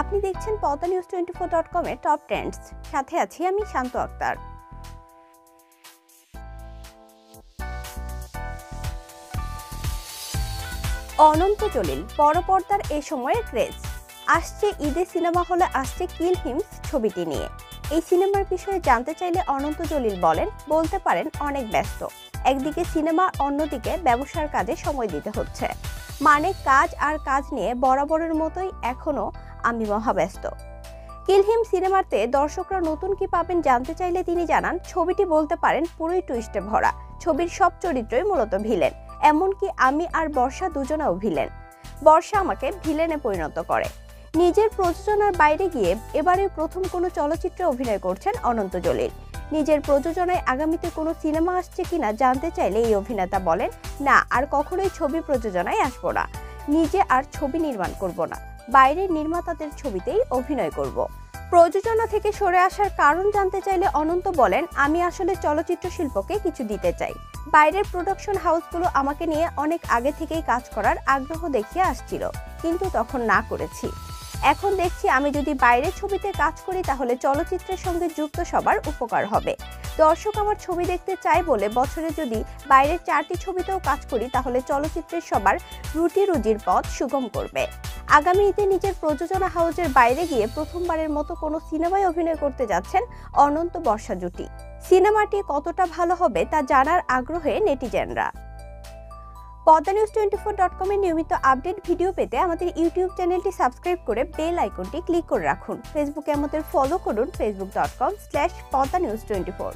আপনি দেখছেন Padma news twenty four dot কমের টপ ট্রেন্ডস সাথে আছি আমি শান্ত আক্তার। অনন্ত জলিল বড় পর্দার এ সময়ের ক্রেজ আসছে ঈদে সিনেমা হলে আসছে কিল হিমস ছবিটি নিয়ে। এই সিনেমার বিষয়ে জানতে চাইলে অনন্ত জলিল বলেন, বলতে পারেন অনেক ব্যস্ত। একদিকে সিনেমা, অন্যদিকে ব্যবসার কাজে সময় দিতে হচ্ছে। মানে কাজ আর কাজ নিয়ে বরাবরের মতোই এখনও আমি মহাব্যস্ত। কিলহিম সিনেমাতে দর্শকরা নতুন কি পাবেন জানতে চাইলে তিনি জানান, ছবিটি বলতে পারেন পুরোই টুইস্টে ভরা। ছবির সব চরিত্রই মূলত ভিলেন। এমনকি আমি আর বর্ষা দুজনেও ভিলেন। বর্ষা আমাকে ভিলেনে পরিণত করে। নিজের প্রযোজনার বাইরে গিয়ে এবারে প্রথম কোনো চলচ্চিত্রে অভিনয় করছেন অনন্ত জলিল। নিজের প্রযোজনায় আগামীতে কোনো সিনেমা আসছে কিনা জানতে চাইলে এই অভিনেতা বলেন, না, আর কখনোই ছবি প্রযোজনায় আসব না। নিজে আর ছবি নির্মাণ করব না। বাইরের নির্মাতাদের ছবিতেই অভিনয় করব। প্রযোজনা থেকে সরে আসার কারণ জানতে চাইলে অনন্ত বলেন, আমি আসলে চলচ্চিত্র শিল্পকে কিছু দিতে চাই। বাইরের প্রোডাকশন হাউসগুলো আমাকে নিয়ে অনেক আগে থেকেই কাজ করার আগ্রহ দেখিয়ে আসছিল, কিন্তু তখন না করেছি। এখন দেখছি আমি যদি বাইরের ছবিতে কাজ করি তাহলে চলচ্চিত্রের সঙ্গে যুক্ত সবার উপকার হবে। দর্শক আমার ছবি দেখতে চায় বলে বছরে যদি বাইরের চারটি ছবিতেও কাজ করি তাহলে চলচ্চিত্রের সবার রুটি রুজির পথ সুগম করবে। আগামী ঈদে নিজের প্রযোজনা হাউজের বাইরে গিয়ে প্রথমবারের মতো কোনো সিনেমায় অভিনয় করতে যাচ্ছেন অনন্ত বর্ষা জুটি। সিনেমাটি কতটা ভালো হবে তা জানার আগ্রহে নেটিজেনরা। Padma news twenty four dot কমের নিয়মিত আপডেট ভিডিও পেতে আমাদের ইউটিউব চ্যানেলটি সাবস্ক্রাইব করে বেল আইকনটি ক্লিক করে রাখুন। ফেসবুকে আমাদের ফলো করুন Facebook dot com slash Padma news twenty four.